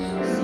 Yes.